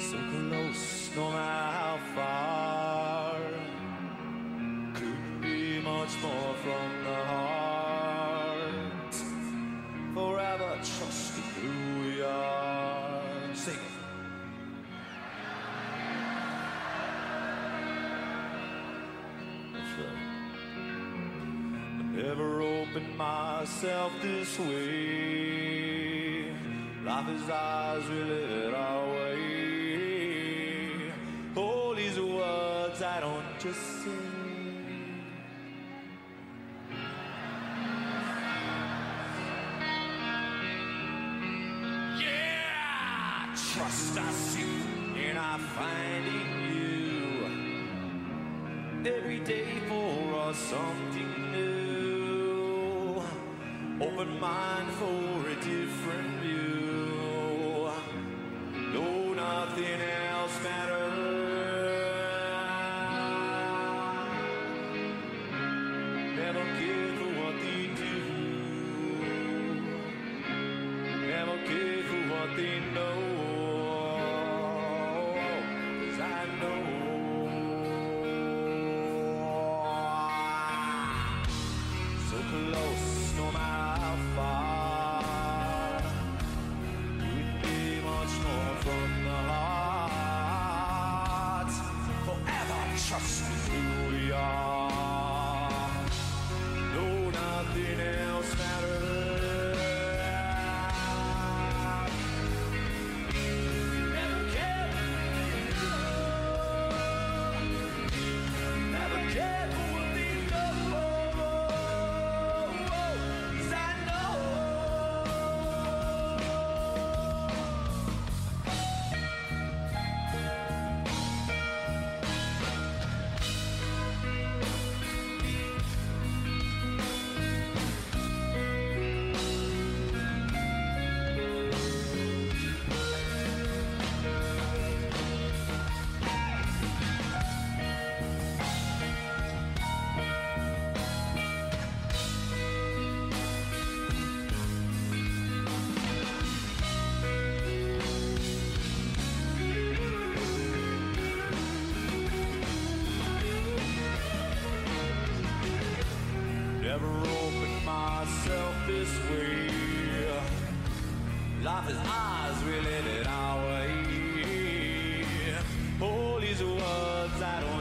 So close, no matter how far. Couldn't be much more from the heart. Forever trusting who we are. Sing it. That's right. I never opened myself this way. Life is ours, we live it our way. Trust I see and I find in you every day for us something new. Open mind for a different view. No, nothing else matters. Never care for what they do. Never care for what they know. Forever Never opened myself this way. Life is ours, we live it our way. All these words I don't.